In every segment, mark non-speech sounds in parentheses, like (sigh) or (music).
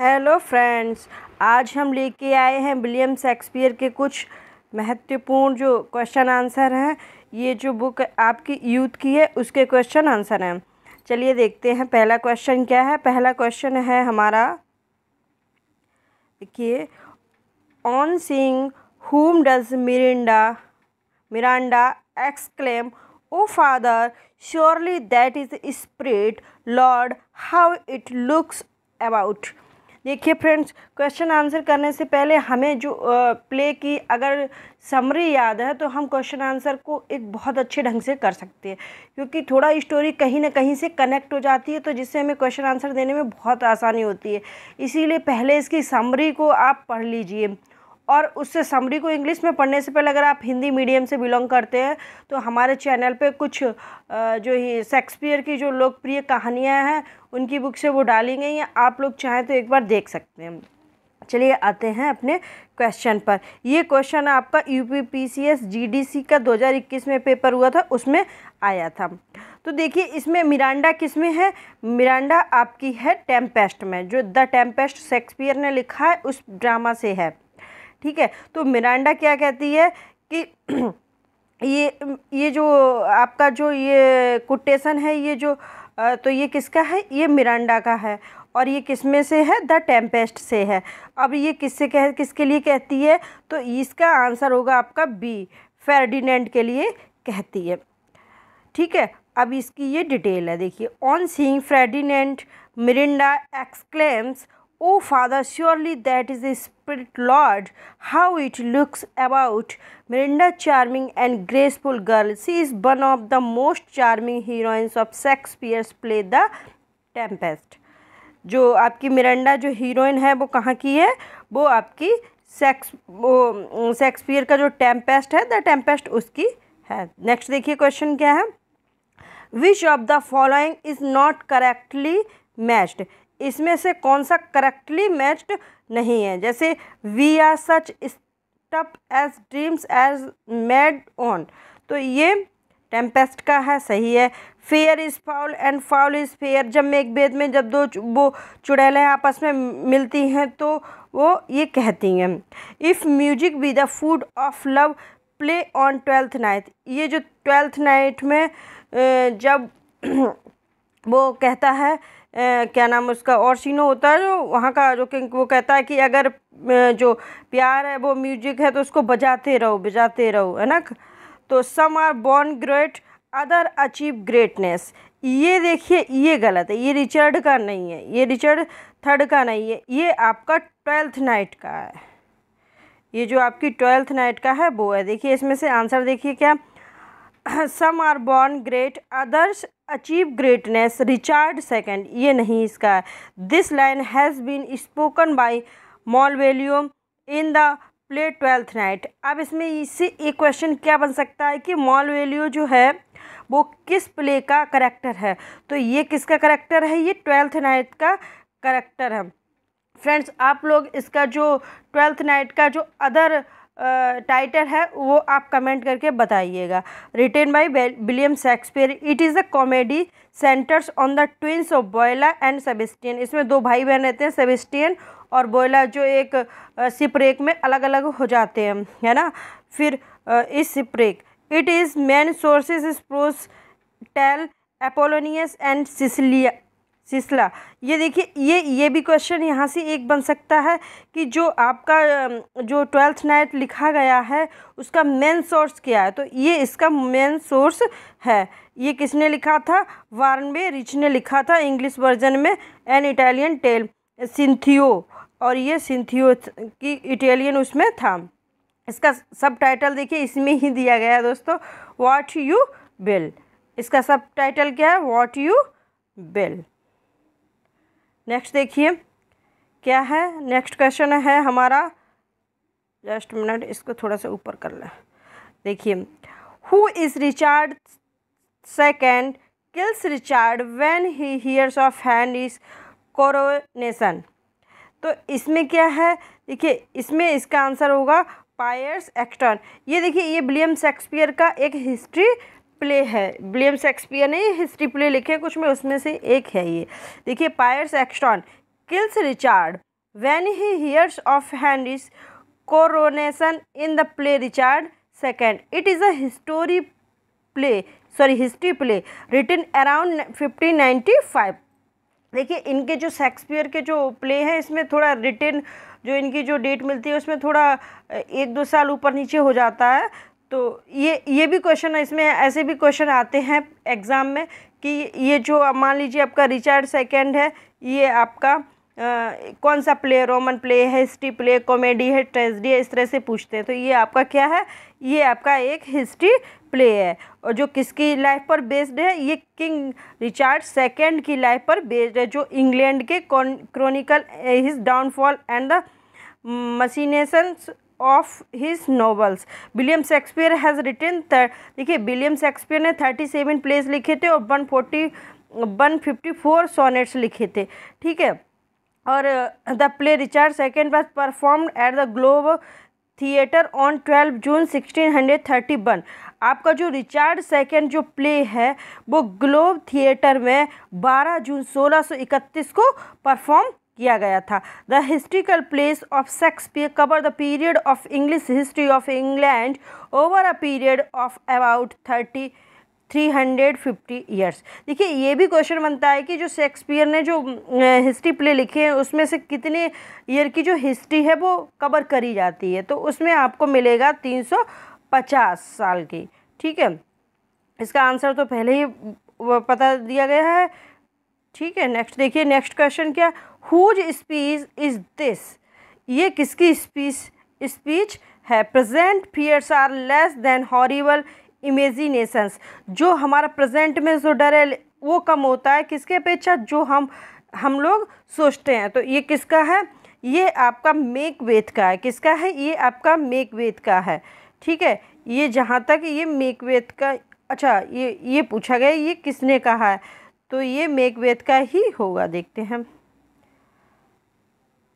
Hello friends आज हम लेके आए हैं विलियम शेक्सपियर के कुछ महत्वपूर्ण जो क्वेश्चन आंसर हैं। ये जो बुक आपकी यूथ की है, उसके क्वेश्चन आंसर हैं। चलिए देखते हैं पहला क्वेश्चन क्या है। पहला क्वेश्चन है हमारा, देखिए on seeing whom does Miranda Miranda exclaim O father surely that is spirit lord how it looks about." देखिए फ्रेंड्स क्वेश्चन आंसर करने से पहले हमें जो प्ले की अगर समरी याद है तो हम क्वेश्चन आंसर को एक बहुत अच्छे ढंग से कर सकते हैं। क्योंकि थोड़ा स्टोरी कहीं ना कहीं से कनेक्ट हो जाती है तो जिससे हमें क्वेश्चन आंसर देने में बहुत आसानी होती है। इसीलिए पहले इसकी समरी को आप पढ़ लीजिए। और उससे समरी को इंग्लिश में पढ़ने से पहले अगर आप हिंदी मीडियम से बिलोंग करते हैं तो हमारे चैनल पे कुछ जो ही शेक्सपियर की जो लोकप्रिय कहानियाँ हैं, उनकी बुक से वो डाली गई हैं आप लोग चाहें तो एक बार देख सकते हैं। चलिए आते हैं अपने क्वेश्चन पर। ये क्वेश्चन आपका U P P C S G D C का 2021 में पेपर हुआ था, उसमें आया था। तो देखिए, इसमें मिरांडा किसमें है? मिरांडा आपकी है टेम्पेस्ट में, जो द टेम्पेस्ट शेक्सपियर ने लिखा है, उस ड्रामा से है। ठीक है? तो मिरांडा क्या कहती है कि (clears throat) ये ये जो आपका जो ये कोटेशन है, ये जो तो ये किसका है? ये मिरांडा का है। और ये किसमें से है? द टेम्पेस्ट से है। अब ये किससे कह, किसके लिए कहती है? तो इसका आंसर होगा आपका बी फेर्डिनेंट के लिए कहती है। ठीक है? अब इसकी ये डिटेल है। देखिए, on seeing Ferdinand Miranda exclaims O father surely that is a spirit lord how it looks about Miranda charming and graceful girl she is one of the most charming heroines of Shakespeare's play the Tempest जो आपकी Mirinda जो heroine है, वो कहाँ की है? वो आपकी सेक्स वो शेक्सपियर का जो टेम्पेस्ट है द टेम्पेस्ट उसकी है। नेक्स्ट देखिए क्वेश्चन क्या है? Which of the following is not correctly matched इसमें से कौन सा करेक्टली मैच्ड नहीं है? जैसे we are such stuff as dreams as made on तो ये टेम्पेस्ट का है, सही है। Fair is foul and foul is fair जब मैं एक बेद में, जब दो वो चुड़ैलें आपस में मिलती हैं तो वो ये कहती हैं if music be the food of love play on Twelfth Night ये जो ट्वेल्थ नाइट में जब (clears throat) वो कहता है क्या नाम उसका, और सीनो होता है जो वहाँ का जो कि वो कहता है कि अगर जो प्यार है, वो म्यूज़िक है तो उसको बजाते रहो बजाते रहो, है ना? तो some are born great other achieve greatness ये देखिए, ये गलत है, ये रिचर्ड का नहीं है, ये रिचर्ड थर्ड का नहीं है, ये आपका ट्वेल्थ नाइट का है। ये जो आपकी ट्वेल्थ नाइट का है, वो है। देखिए, इसमें से आंसर देखिए क्या? Some are born great others achieve greatness Richard second ये नहीं इसका है। This line has been spoken by Malvolio in the play Twelfth Night अब इसमें इससे एक क्वेश्चन क्या बन सकता है कि मॉल वैल्यू जो है, वो किस प्ले का करेक्टर है? तो ये किसका करेक्टर है? ये ट्वेल्थ नाइट का करेक्टर है। फ्रेंड्स आप लोग इसका जो ट्वेल्थ नाइट का जो अदर टाइटल है, वो आप कमेंट करके बताइएगा। Written by William Shakespeare it is a comedy centres on the twins of Viola and Sebastian इसमें दो भाई बहन रहते हैं सेबेस्टियन और बोयला जो एक सिपरेक में अलग अलग हो जाते हैं, है ना? फिर इस सिपरेक it is main sources prose tale Apollonius and Silla Silla. ये देखिए, ये ये भी क्वेश्चन यहाँ से एक बन सकता है कि जो आपका जो ट्वेल्थ नाइट लिखा गया है, उसका मेन सोर्स क्या है? तो ये इसका मेन सोर्स है। ये किसने लिखा था? वार्नबे रिच ने लिखा था इंग्लिश वर्जन में एन इटालियन टेल सिंथियो और ये सिंथियो की इटालियन उसमें था। इसका सब टाइटल देखिए, इसमें ही दिया गया है दोस्तों वॉट यू बिल इसका सब टाइटल क्या है? वॉट यू बिल नेक्स्ट देखिए, क्या है? नेक्स्ट क्वेश्चन है हमारा। जस्ट मिनट इसको थोड़ा सा ऊपर कर लें। देखिए who is Richard second kills Richard when he hears of Henry's coronation तो इसमें क्या है? देखिए, इसमें इसका आंसर होगा पायर्स एक्सटर्न ये देखिए, ये विलियम शेक्सपियर का एक हिस्ट्री प्ले है विलियम शेक्सपियर ने हिस्ट्री प्ले लिखे कुछ में उसमें से एक है ये देखिए Piers Exton kills Richard when he hears of Henry's coronation in the play Richard II. It is a history play, sorry history play written around 1595. देखिए इनके जो शेक्सपियर के जो प्ले हैं इसमें थोड़ा रिटर्न जो इनकी जो डेट मिलती है उसमें थोड़ा एक दो साल ऊपर नीचे हो जाता है तो ये ये भी क्वेश्चन इसमें ऐसे भी क्वेश्चन आते हैं एग्ज़ाम में कि ये जो मान लीजिए आपका रिचार्ड सेकेंड है ये आपका आ, कौन सा प्ले रोमन प्ले है हिस्ट्री प्ले कॉमेडी है ट्रेजडी है इस तरह से पूछते हैं। तो ये आपका क्या है? ये आपका एक हिस्ट्री प्ले है और जो किसकी लाइफ पर बेस्ड है ये किंग रिचार्ड सेकेंड की लाइफ पर बेस्ड है जो इंग्लैंड के chronicle his downfall and the machinations of his nobles William Shakespeare has written देखिए विलियम शेक्सपियर ने थर्टी सेवन प्लेस लिखे थे और one forty one fifty four sonnets लिखे थे, ठीक है? और the play Richard second was perform at the Globe Theatre on twelve June sixteen hundred thirty one आपका जो रिचार्ड सेकेंड जो प्ले है, वो ग्लोब थिएटर में बारह जून सोलह सौ इकतीस को परफॉर्म किया गया था। The historical plays of Shakespeare cover the period of English history of England over a period of about thirty three hundred fifty years देखिए, ये भी क्वेश्चन बनता है कि जो शेक्सपियर ने जो हिस्ट्री प्ले लिखे हैं, उसमें से कितने ईयर की जो हिस्ट्री है, वो कवर करी जाती है। तो उसमें आपको मिलेगा तीन सौ पचास साल की, ठीक है? इसका आंसर तो पहले ही पता दिया गया है। ठीक है नेक्स्ट देखिए नेक्स्ट क्वेश्चन क्या? हुज स्पीच इज़ दिस ये किसकी स्पीच स्पीच है? Present fears are less than horrible imaginations जो हमारा प्रेजेंट में जो डर है, वो कम होता है। किसके अपेक्षा? जो हम हम लोग सोचते हैं। तो ये किसका है? ये आपका मेक वेद का है। किसका है? ये आपका मेक वेद का है। ठीक है? ये जहाँ तक ये मेक वेद का अच्छा ये ये पूछा गया, ये किसने कहा है? तो ये मेक वेद का ही होगा। देखते हैं।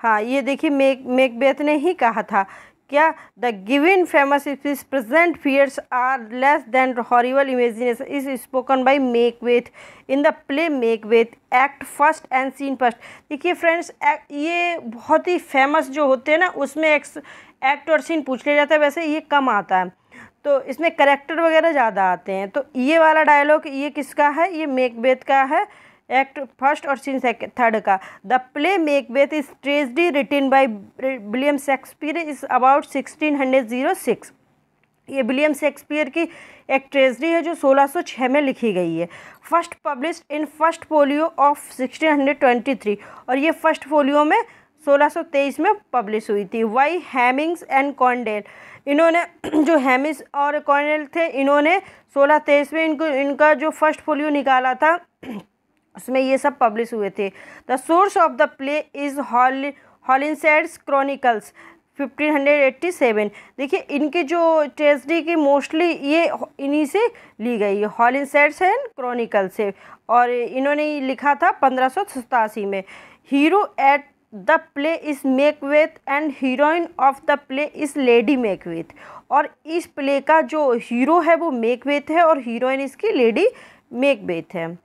हाँ ये देखिए मेक, मेकबेथ ने ही कहा था, क्या the given famous is present fears are less than horrible imagination is spoken by Macbeth in the play Macbeth act first and scene first. देखिए फ्रेंड्स ये बहुत ही फ़ेमस जो होते हैं ना, उसमें एक्ट और सीन पूछ लिया जाता है, वैसे ये कम आता है। तो इसमें करेक्टर वगैरह ज़्यादा आते हैं। तो ये वाला डायलॉग ये किसका है? ये मेकबेथ का है। एक्ट फ़र्स्ट और सीन थर्ड का। The play Mac Macbeth is tragedy written by William Shakespeare is about sixteen hundred zero six. ये विलियम शेक्सपियर की एक ट्रेजडी है जो 1606 में लिखी गई है। First publish in first folio of 1623 और ये फ़र्स्ट पोलियो में 1623 में पब्लिश हुई थी। वाई हैमिंग्स एंड कॉन्डेल इन्होंने (clears throat) जो हैमिस और कॉन्डेल थे, इन्होंने सोलह तेईस में इनको, इनका जो फ़र्स्ट पोलियो निकाला था उसमें ये सब पब्लिश हुए थे। The source of the play is Hol Holinshed's Chronicles 1587 देखिए, इनके जो ट्रेजडी की मोस्टली ये इन्हीं से ली गई। है हॉलिनसेड्स एंड क्रॉनिकल से और इन्होंने लिखा था पंद्रह में। Hero at the play is Macbeth and heroine of the play is Lady Macbeth और इस प्ले का जो हीरो है वो मेकवेथ है और हीरोइन इसकी लेडी मेकवेथ है।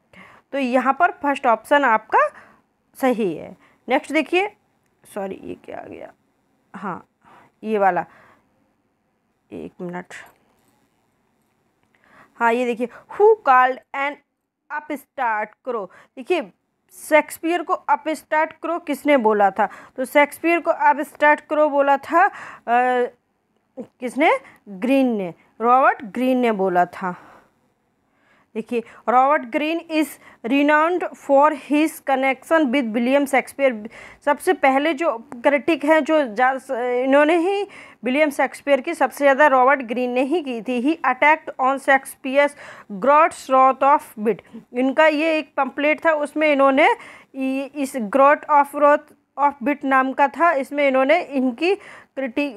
तो यहाँ पर फ़र्स्ट ऑप्शन आपका सही है। नेक्स्ट देखिए सॉरी ये क्या आ गया? हाँ ये वाला। एक मिनट हाँ ये देखिए who called and up start करो देखिए शेक्सपियर को अप स्टार्ट करो किसने बोला था? तो शेक्सपियर को अप स्टार्ट करो बोला था आ, किसने? ग्रीन ने। रॉबर्ट ग्रीन ने बोला था। देखिए, Robert Greene is renowned for his connection with William Shakespeare सबसे पहले जो क्रिटिक हैं, जो इन्होंने ही विलियम शेक्सपियर की सबसे ज़्यादा रॉबर्ट ग्रीन ने ही की थी। He attacked on Shakespeare's groat worth of wit इनका ये एक पम्पलेट था, उसमें इन्होंने इस groat of worth of wit नाम का था। इसमें इन्होंने इनकी क्रिटिक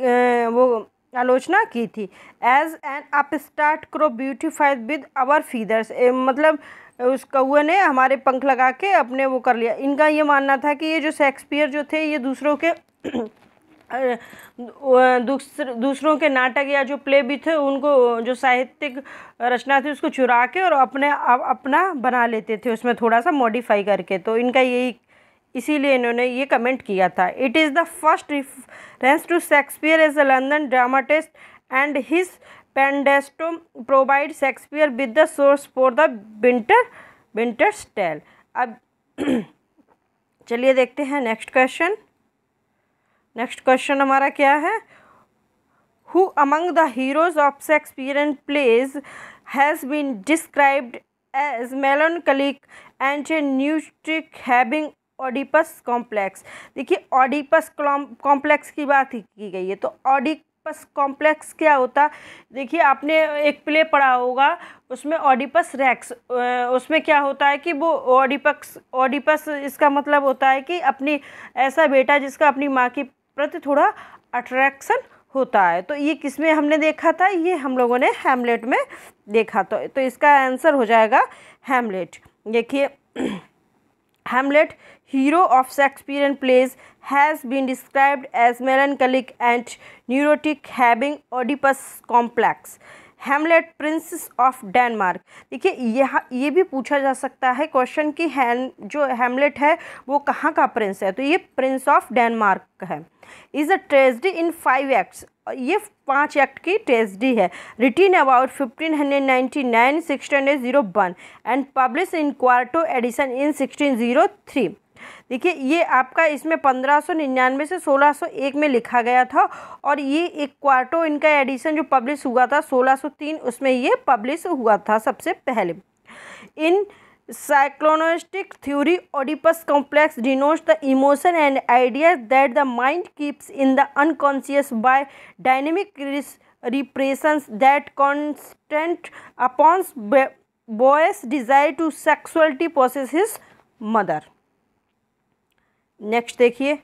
वो आलोचना की थी। As an upstart crow beautified with our feathers मतलब उस कौए ने हमारे पंख लगा के अपने वो कर लिया। इनका ये मानना था कि ये जो शेक्सपियर जो थे, ये दूसरों के दूसरों के नाटक या जो प्ले भी थे, उनको जो साहित्यिक रचना थी, उसको चुरा के और अपने अपना बना लेते थे, उसमें थोड़ा सा मॉडिफाई करके। तो इनका यही इसीलिए इन्होंने ये कमेंट किया था। It is the first reference to Shakespeare as a London dramatist and his Pandosto provide Shakespeare with the source for the Winter Winter's Tale अब (clears throat) चलिए देखते हैं नेक्स्ट क्वेश्चन नेक्स्ट क्वेश्चन हमारा क्या है? Who among the heroes of Shakespearean plays has been described as melancholic and neurotic having Oedipus complex. देखिए, Oedipus complex की बात ही की गई है तो ऑडिपस कॉम्प्लेक्स क्या होता? देखिए, आपने एक प्ले पढ़ा होगा, उसमें ऑडिपस रैक्स उसमें क्या होता है कि वो ऑडिपक्स, ऑडिपस इसका मतलब होता है कि अपनी, ऐसा बेटा जिसका अपनी माँ के प्रति थोड़ा अट्रैक्शन होता है। तो ये किसमें हमने देखा था? ये हम लोगों ने हेमलेट में देखा तो तो इसका आंसर हो जाएगा हेमलेट देखिए (clears throat) Hamlet hero of Shakespearean plays has been described as melancholic and neurotic having Oedipus complex Hamlet princes of Denmark देखिए, यह, ये भी पूछा जा सकता है क्वेश्चन कि हैन जो हेमलेट है, वो कहाँ का प्रिंस है? तो ये प्रिंस ऑफ़ डेनमार्क है। Is a tragedy in five acts ये पाँच एक्ट की ट्रेजडी है। Written about fifteen hundred ninety nine sixteen zero one and publish in quarto edition in sixteen zero three देखिए, ये आपका इसमें पंद्रह सौ निन्यानवे से सोलह सौ एक में लिखा गया था और ये एक क्वार्टो इनका एडिशन जो पब्लिश हुआ था, सोलह सौ तीन, उसमें ये पब्लिश हुआ था सबसे पहले। In psychoanalytic theory Oedipus complex denotes the emotion and ideas that the mind keeps in the unconscious by dynamic repressions that constant upon boy's desire to sexuality possess his mother. Next देखिए।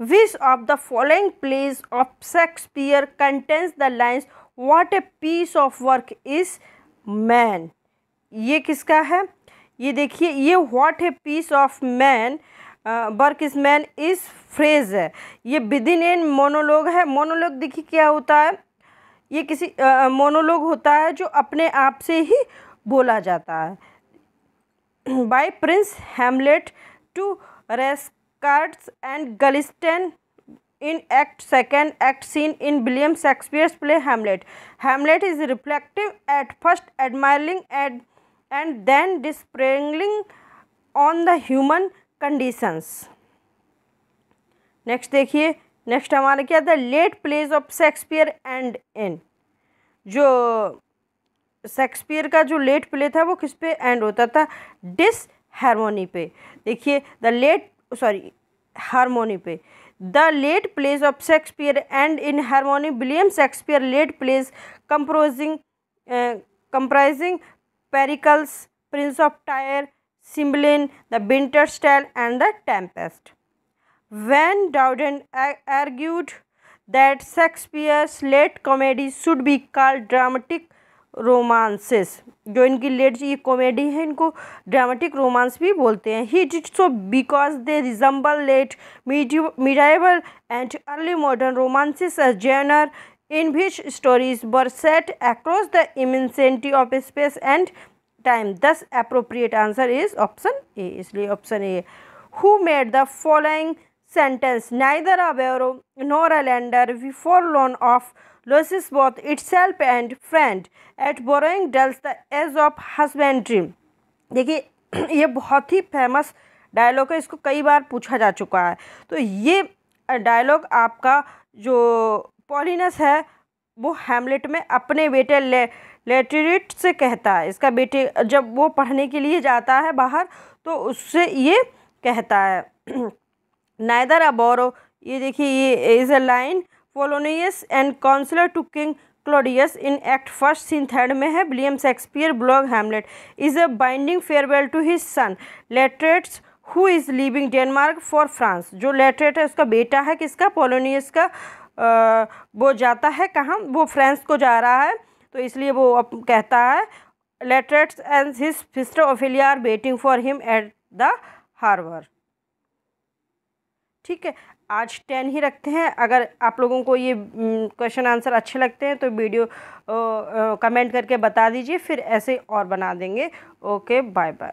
Which of the following plays of Shakespeare contains the lines what a piece of work is man ये किसका है? ये देखिए, ये what a piece of man work is man is phrase है। ये within an monologue है। Monologue देखिए क्या होता है? ये किसी मोनोलॉग होता है जो अपने आप से ही बोला जाता है। By Prince Hamlet to Rosencrantz and Guildenstern in act second act scene in william shakespeare's play hamlet hamlet is reflective at first admiring and and then displaying on the human conditions next देखिए next हमारा क्या था late plays of Shakespeare end in जो Shakespeare का जो late play था वो किस पे एंड होता था डिस हारमोनी पे। देखिए, द लेट, सॉरी, हारमोनी पे। The late plays of Shakespeare end in harmony, William Shakespeare late plays composing comprising Pericles, Prince of Tyre, Cymbeline, the Winter's Tale and the Tempest. Van Dowden argued that Shakespeare's late comedy should be called dramatic romances. जो इनकी late ये comedy है, इनको dramatic romance भी बोलते हैं। He did so because they resemble late medieval and early modern romances genre in which stories were set across the immensity of space and time thus appropriate answer is option A इसलिए option A who made the following sentence neither a borrower nor a lender be for loan oft loses both itself and friend at borrowing dulls the edge of husbandry देखिए, (clears throat) ये बहुत ही famous dialogue है, इसको कई बार पूछा जा चुका है। तो ये डायलॉग आपका जो पॉलिनस है, वो हैमलेट में अपने बेटे ले लेटरिट से कहता है। इसका बेटे, जब वो पढ़ने के लिए जाता है बाहर तो उससे ये कहता है नायदर अ बोरो ये देखिए, ये is a line Polonius and counsellor to King Claudius in act first scene third में है William Shakespeare blog Hamlet is a binding farewell to his son Laertes who is living Denmark for France जो Laertes है उसका बेटा है किसका? Polonius का आ, वो जाता है कहाँ? वो फ्रांस को जा रहा है। तो इसलिए वो अब कहता है Laertes and his sister Ophelia are waiting for him at the harbour ठीक है? आज टेन ही रखते हैं। अगर आप लोगों को ये क्वेश्चन आंसर अच्छे लगते हैं तो वीडियो कमेंट करके बता दीजिए, फिर ऐसे और बना देंगे। Okay bye bye